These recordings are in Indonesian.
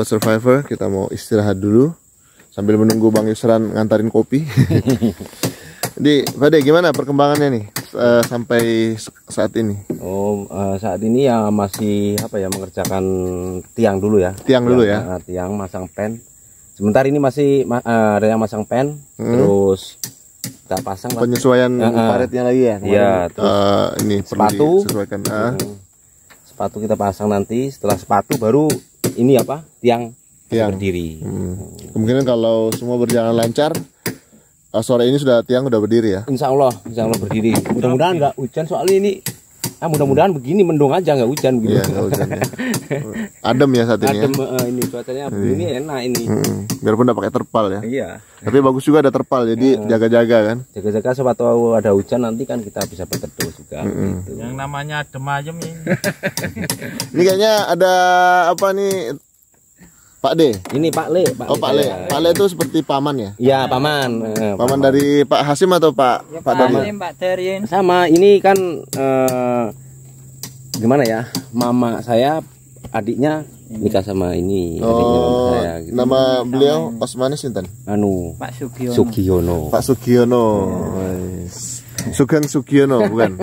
Sobat Survivor, kita mau istirahat dulu sambil menunggu Bang Yusran ngantarin kopi. Jadi, Pak De, gimana perkembangannya nih eh, sampai saat ini? Oh, eh, saat ini ya masih apa ya mengerjakan tiang dulu ya. Tiang dulu ya? eh, tiang masang pen. Sebentar ini masih ma- eh, ada yang masang pen, terus kita pasang. Penyesuaian eh. paretnya lagi ya? Iya, terus Eh, ini perlu sepatu. disesuaikan. Ah, Hmm. sepatu kita pasang nanti. Setelah sepatu baru ini apa? Tiang Tiang. berdiri. hmm. Kemungkinan kalau semua berjalan lancar, eh, sore ini sudah tiang udah berdiri ya? Insya Allah, insya Allah berdiri. Mudah-mudahan nggak hujan soalnya ini. Ah, mudah-mudahan begini mendung aja nggak hujan Iya, begini. nggak hujan ya. Adem ya saat ini ya? Adem eh, ini cuacanya begini enak ini. Hmm. Biarpun udah pakai terpal ya. Iya. Tapi bagus juga ada terpal, jadi jaga-jaga kan. Jaga-jaga siapa tahu ada hujan nanti kan kita bisa berteduh juga gitu. Yang namanya adem ayem ini. Ini kayaknya ada apa nih Pak D? Ini Pak Le, Pak Oh Pak Le. Pak Le itu seperti paman ya? Ya, paman. Eh, Paman dari Pak Hasim atau Pak Ya, Pak Dharma? Pak Darien. sama ini kan eh, gimana ya? Mama saya adiknya nikah sama ini Oh, saya gitu. nama beliau Osmani Sinten? Anu Pak Sugiono. Sugiono. Pak Sugiono. Wes. Sugeng Sugiono bukan?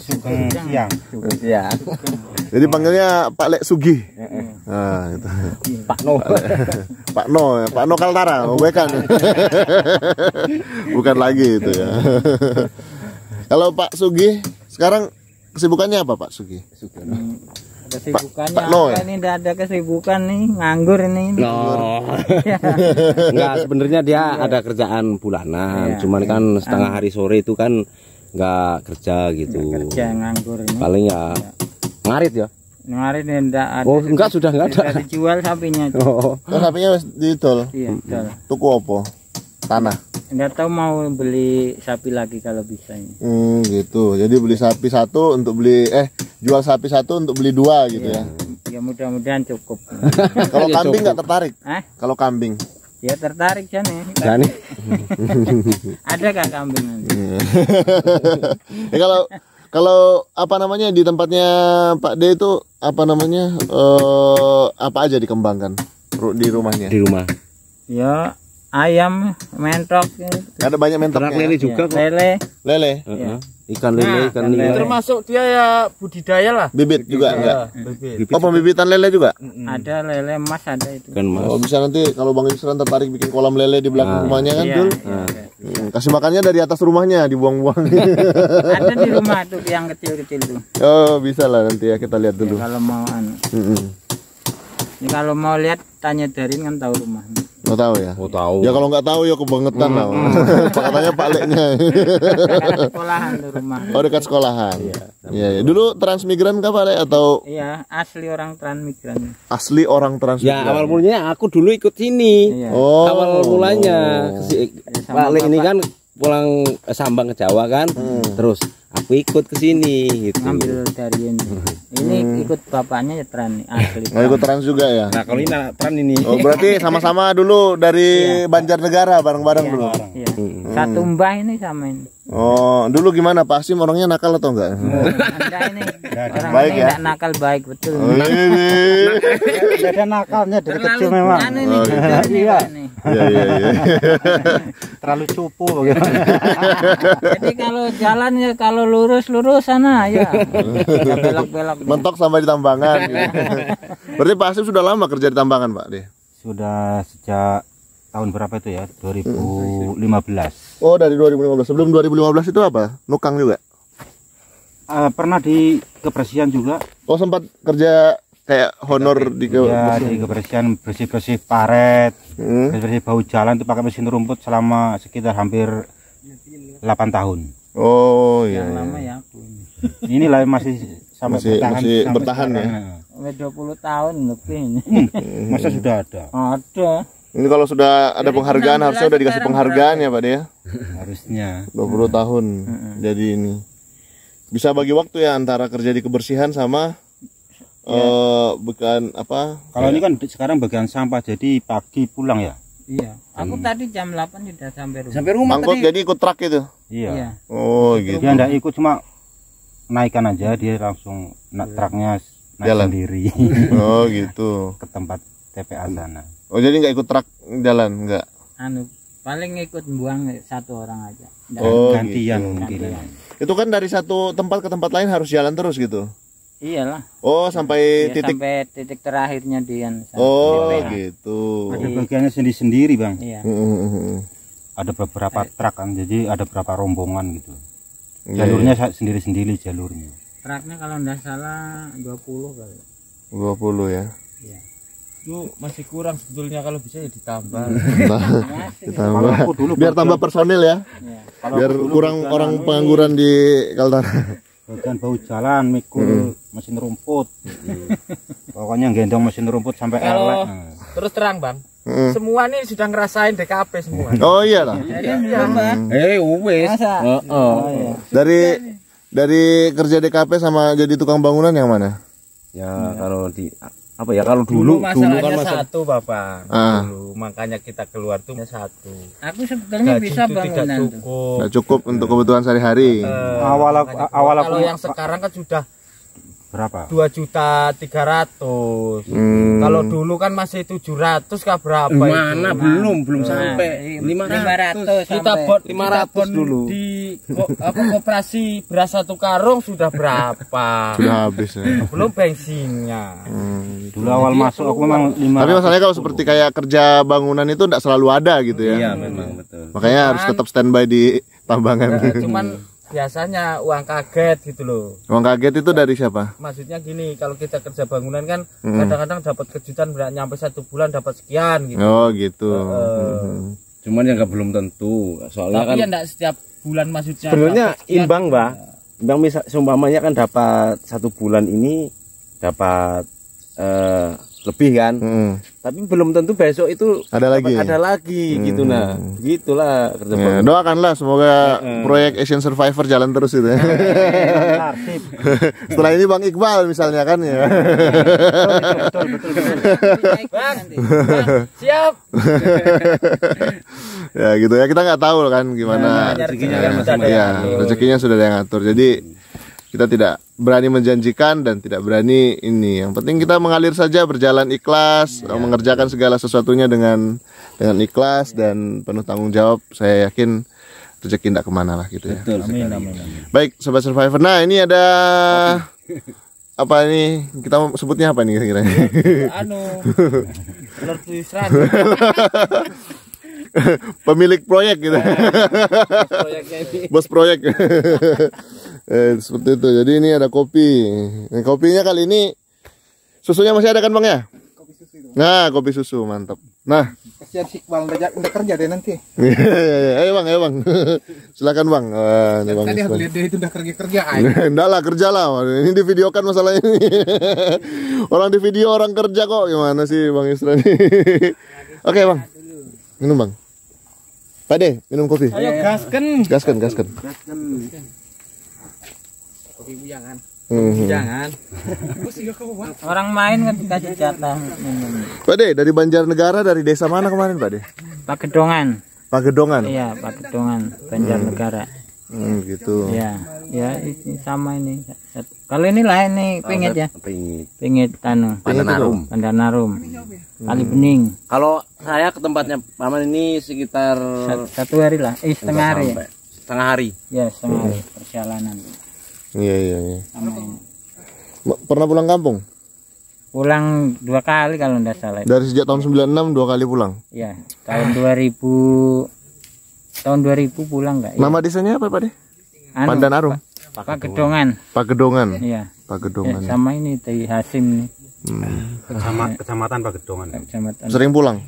Siang. Ya. Jadi panggilnya Pak Lek Sugi. Nah, itu. Pak No. Pak No, ya. Pak No Kaltara, oh, bukan. bukan lagi itu ya. Kalau Pak Sugi sekarang kesibukannya apa Pak Sugi? Sugiono. Kesibukannya Pak ya? ini tidak ada kesibukan nih nganggur ini. No. Enggak, sebenarnya dia ada kerjaan bulanan. Iya. Cuman kan setengah hari sore itu kan enggak kerja gitu. Kerja nganggur ini. Paling ya ngarit ya. Kemarin tidak ada. Oh, enggak sudah enggak ada. Dijual sapinya. Oh. Oh, sapinya didol. Iya. Tuku apa? Tanah. Tidak tahu mau beli sapi lagi kalau bisa ini. Hmm, gitu. Jadi beli sapi satu untuk beli eh jual sapi satu untuk beli dua gitu ya. Ya mudah-mudahan cukup. Kalau Ya, kambing nggak tertarik? Hah? Kalau kambing. Ya tertarik kan ya. Dan Ada kah kambing nanti? ya kalau kalau apa namanya di tempatnya Pak D itu apa namanya eh apa aja dikembangkan di rumahnya? di rumah. Ya ayam, mentok, ya. Ada banyak Ternak mentoknya. lele juga kok. lele. Lele, Heeh. Ikan lele, ikan ikan nila. lele. termasuk dia ya budidaya lah bibit juga enggak? bibit Oh pembibitan lele juga? Ada lele emas ada itu. Ikan mas. Oh bisa nanti kalau Bang Yusran tertarik bikin kolam lele di belakang rumahnya kan, Iya, Dul? iya, iya. Hmm, kasih makannya dari atas rumahnya dibuang-buang. Ada di rumah tuh yang kecil-kecil tuh. oh bisa lah nanti ya kita lihat dulu. Kalau mau anu. Ini kalau mau lihat tanya Darin kan tahu rumahnya. Nggak tahu ya? Oh tahu. Ya kalau nggak tahu ya kebangetan lah. Katanya Pak Leknya. Dekat sekolahan tuh rumah. oh dekat sekolahan. Iya. iya. Dulu transmigran kah Pak Lek atau Iya, asli orang transmigran. asli orang Ya transmigran? awal mulanya aku dulu ikut sini. Iya. Oh. Awal mulanya sama Pak Le ini kan pulang eh, Sambang ke Jawa kan. Terus aku ikut ke sini gitu. Ngambil dari ini. Ini ikut bapaknya ya tran asli. Nggak ikut trans juga ya? Nah kalau ini anak peran ini. Oh berarti sama-sama dulu dari Banjarnegara bareng-bareng dulu. Iya. Satu mbah ini sama ini. Oh dulu gimana Pak Asim orangnya nakal atau enggak? Anda ini orang Baik ini ya? nakal baik betul. Ini. ada nakalnya dari kecil Terlalu memang anu ini Oh, Iya. Iya iya iya. terlalu cupu bagaimana Jadi kalau jalan ya kalau lurus lurus sana ya. Nggak belok-belok. Mentok sampai di tambangan. Berarti Pak Asim sudah lama kerja di tambangan Pak deh. sudah sejak tahun berapa itu ya 2015 Oh dari 2015. Sebelum 2015 itu apa? Nukang juga. Eh, pernah di kebersihan juga Oh sempat kerja kayak honor di ke ya di kebersihan bersih bersih paret Hmm. bersih bersih bau jalan itu pakai mesin rumput selama sekitar hampir 8 tahun Oh iya. Yang iya. lama ya aku ini. inilah masih sampai Masih- bertahan masih sampai bertahan ya? sekarang. Udah 20 tahun lebih ini. Hmm, masa sudah ada Ada. Ini kalau sudah ada Dari penghargaan 16 harusnya udah dikasih penghargaan ya Pak ya. harusnya 20 tahun. Jadi ini bisa bagi waktu ya antara kerja di kebersihan sama eh bukan apa? kalau ini kan sekarang bagian sampah jadi pagi pulang ya Iya. Aku tadi jam 8 sudah sampai rumah. Sampai rumah Angkut tadi. jadi ikut truk itu. iya Iya. Oh gitu. dia enggak ikut cuma naikkan aja dia langsung nak truknya naik Jalan. sendiri Oh gitu. ke tempat TPA sana. Oh jadi nggak ikut truk jalan nggak? anu paling ikut buang satu orang aja Nggak- Oh, Gantian gitu. mungkin. Itu kan dari satu tempat ke tempat lain harus jalan terus gitu. Iyalah Oh sampai Ya, titik. sampai titik terakhirnya Dian Oh TPA. gitu. Ada bagiannya sendiri-sendiri bang. iya Hmm, Ada beberapa truk kan, jadi ada beberapa rombongan gitu. Iya, Jalurnya sa- sendiri-sendiri jalurnya. truknya kalau nggak salah 20 kali 20 ya. itu masih kurang sebetulnya kalau bisa ya ditambah Ditambah. Biar tambah personil ya. Iya. Biar kurang orang pengangguran di Kaltara. Bagian bau jalan, mikul mesin rumput. Pokoknya gendong mesin rumput sampai Kalau- elek. Terus terang bang Hmm. semua nih sudah ngerasain DKP semua Oh iya lah. Eh, wes. Masa? Heeh. Dari dari kerja DKP sama jadi tukang bangunan yang mana? Ya kalau di apa ya kalau dulu dulu dulu kan masa satu bapak Ah. dulu makanya kita keluar tuh satu aku sebetulnya gaji bisa tidak bangunan tuh cukup Nggak cukup untuk kebutuhan sehari-hari. Eh, Awal aku- awal kalau aku- yang sekarang kan sudah Berapa? dua juta tiga ratus Hmm. kalau dulu kan masih tujuh ratus kah berapa mana itu? belum belum sampai 500 500 kita sampai bot 500 kita bot dulu. di ko- apa koperasi beras satu karung sudah berapa Sudah habis ya. belum bensinnya Hmm. Dulu awal masuk aku memang lima. Tapi masalahnya kalau seperti kayak kerja bangunan itu tidak selalu ada gitu ya. iya memang betul Makanya harus tetap standby di tambangan. Eh, cuman biasanya uang kaget gitu loh Uang kaget itu dari siapa? maksudnya gini kalau kita kerja bangunan kan Hmm. kadang-kadang dapat kejutan berat nyampe satu bulan dapat sekian gitu Oh gitu. Eh, Hmm. Cuman yang nggak belum tentu. Soalnya tapi kan ya enggak setiap bulan maksudnya sebenarnya imbang mbak. Imbang misal seumpamanya kan dapat satu bulan ini dapat eh, lebih kan Hmm. tapi belum tentu besok itu Ada lagi. ada lagi gitu nah gitulah kerja Ya, doakanlah semoga proyek Asian Survivor jalan terus itu ya. Setelah ini Bang Iqbal misalnya kan ya. bang, bang, siap ya gitu ya kita nggak tahu kan gimana. Makanya rezekinya kan Ya, ya, rezekinya sudah ada yang ngatur. Jadi kita tidak berani menjanjikan dan tidak berani ini. Yang penting kita mengalir saja berjalan ikhlas, mengerjakan segala sesuatunya dengan dengan ikhlas dan penuh tanggung jawab. Saya yakin rezeki tidak ke mana lah gitu ya. Betul amin amin amin Baik, sobat survivor. Nah, ini ada apa ini? Kita mau sebutnya apa nih kira-kira? anu Lord Pemilik proyek gitu. proyeknya ini Bos proyek. eh, seperti itu. Jadi ini ada kopi. Nah, kopinya kali ini susunya masih ada kan, Bang ya? Nah, kopi susu, mantap. Nah, Kasihan si Iqbal udah, udah kerja deh nanti. Iya, iya, iya. ayo Bang, ayo Bang. Silakan Bang. Wah, ini Bang Tadi aku lihat dia itu udah kerja kerja Enggak lah kerja lah Ini di videokan masalah ini Orang di video orang kerja kok Gimana sih Bang Isra ini Oke Bang Minum Bang Pak De minum kopi ayo gasken Gaskan gaskan Hmm. jangan orang main kan dikasih jatah minum Pak De dari Banjarnegara Dari desa mana kemarin Pak De? Pagedongan Pagedongan iya Pagedongan Banjarnegara. Hmm, gitu. Ya ya ini sama ini. Kalau ini lain nih pingit ya. Pingit. pingit anu. Pandanarum. Pandanarum kali bening. Kalau saya ke tempatnya paman ini sekitar Sat- satu hari lah. Eh setengah hari ya? setengah hari. ya setengah hari perjalanan Iya iya iya. Pernah pulang kampung? pulang dua kali kalau tidak salah. Dari sejak tahun 96 dua kali pulang? Ya tahun 2000 tahun 2000 pulang nggak? Ya? Nama desanya apa Pak De? anu, Pandanarum Pagedongan Pagedongan iya. Ya, Pagedongan sama ini dari Hasim nih Kecamatan, kecamatan Pagedongan. kecamatan. Sering pulang?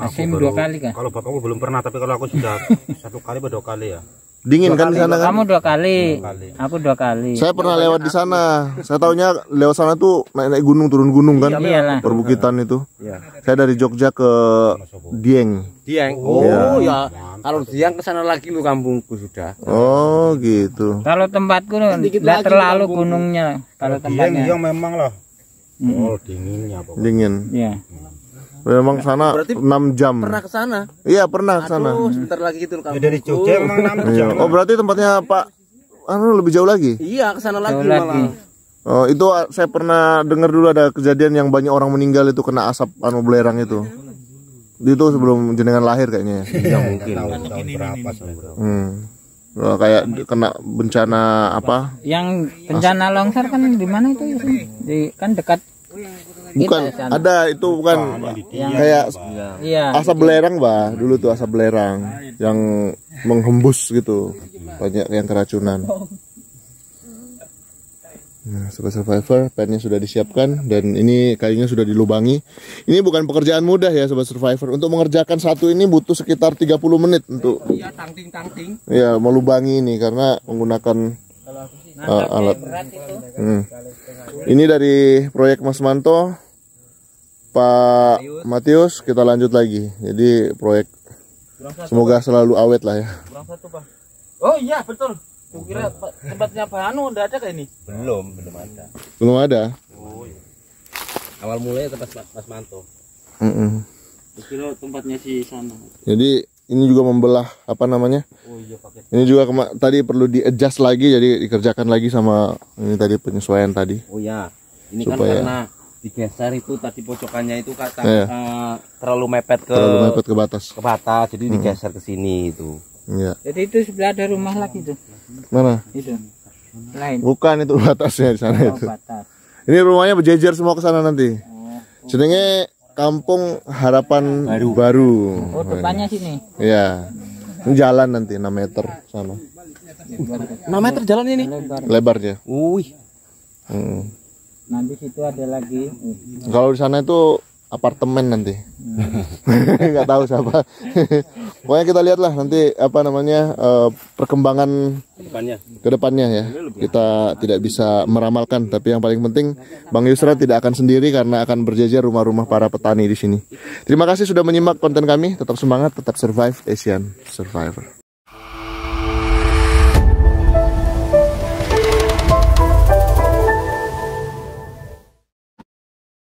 Hasim dua kali kah? Kalau bapakku belum pernah, tapi kalau aku sudah satu kali atau dua kali ya. Dingin kan di sana kan? kamu dua kali aku dua kali Saya pernah lewat di sana. Saya taunya lewat sana tuh naik-naik gunung turun gunung kan? iyalah Perbukitan itu. Iya. Saya dari Jogja ke Dieng. Dieng. Oh ya. Kalau Dieng ke sana lagi lu kampungku sudah. Oh gitu. kalau tempatku tidak terlalu gunungnya kalau Dieng tempatnya yang memang lah. Oh dinginnya pokoknya. Dingin. ya Memang sana Berarti 6 jam. Pernah ke sana? Iya pernah ke sana. Oh, sebentar lagi itu lu Ya, dari. Jogja emang enam Iya. jam. Oh berarti tempatnya Pak anu lebih jauh lagi? Iya, ke sana lagi Jauh lagi. malah. Oh, itu ah, saya pernah dengar dulu ada kejadian yang banyak orang meninggal itu kena asap anu belerang itu. Itu sebelum jenengan lahir kayaknya. ya? Mungkin. Hmm. Oh, kayak kena bencana apa? Yang bencana longsor kan di mana itu? Di kan dekat Bukan, kita sana. ada itu bukan kayak Iya. asap belerang, Bah. Dulu tuh asap belerang yang menghembus gitu. Banyak yang keracunan. Nah, Sobat Survivor, pennya sudah disiapkan dan ini kayunya sudah dilubangi. Ini bukan pekerjaan mudah ya Sobat Survivor. Untuk mengerjakan satu ini butuh sekitar 30 menit untuk Iya, tangting tangting. ya melubangi ini karena menggunakan uh, alat. Hmm. Ini dari proyek Mas Manto, Pak Matius. Kita lanjut lagi. Jadi proyek semoga selalu awet lah ya. Kurang satu, Pak. Oh iya, betul. Kukira Pak, tempatnya Pak Anu udah ada kayak ini. Belum, belum ada. Belum ada. Awal mulai tempat Mas- Mas Manto. Mm-mm. Kukira tempatnya si sana. Jadi ini juga membelah apa namanya? Oh iya, pakai. Ini juga kema- tadi perlu di adjust lagi jadi dikerjakan lagi sama ini tadi penyesuaian tadi. Oh ya, ini Supaya- kan karena digeser itu tadi pojokannya itu kata Iya. eh, terlalu mepet ke Terlalu mepet ke batas. ke batas, jadi digeser ke sini itu. Iya. Jadi itu sebelah ada rumah lagi tuh. Mana? Itu. Lain. Bukan itu batasnya di sana Oh, itu. batas. Ini rumahnya berjejer semua ke sana nanti. Jenenge Kampung Harapan Baru. Oh, depannya sini. Iya. Ini jalan nanti 6 meter sana 6 meter jalan ini. Lebar. lebarnya. Wih, Hmm. Nanti situ ada lagi. Kalau di sana itu apartemen nanti. Nggak tahu siapa. Pokoknya kita lihatlah nanti apa namanya eh, perkembangan depannya. ke depannya ya. Kita tidak bisa meramalkan, tapi yang paling penting Bang Yusra tidak akan sendiri karena akan berjajar rumah-rumah para petani di sini. Terima kasih sudah menyimak konten kami. Tetap semangat, tetap survive Asian Survivor.